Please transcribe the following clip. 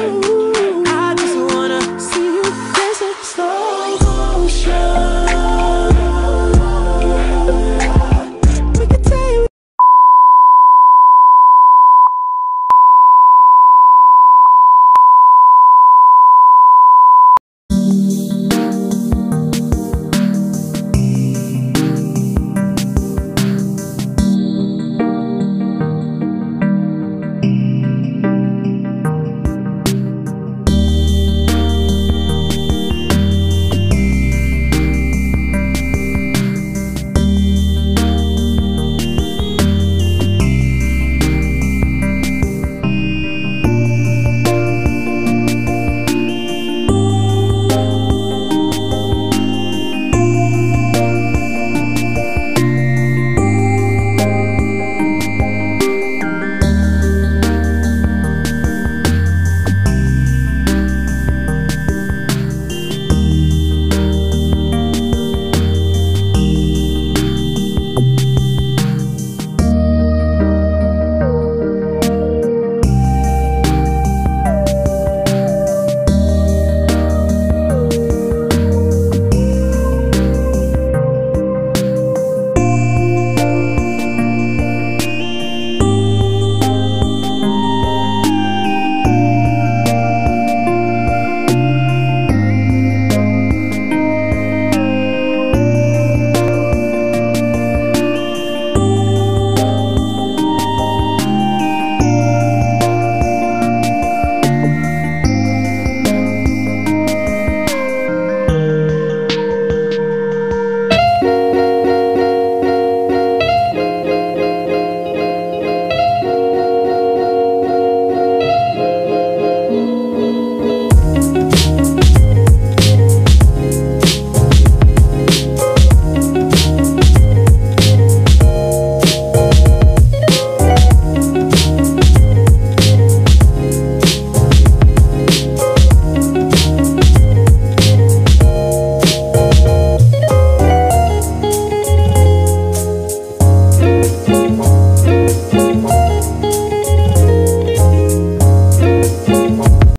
Ooh.